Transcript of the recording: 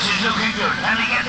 This is looking good. Let me get.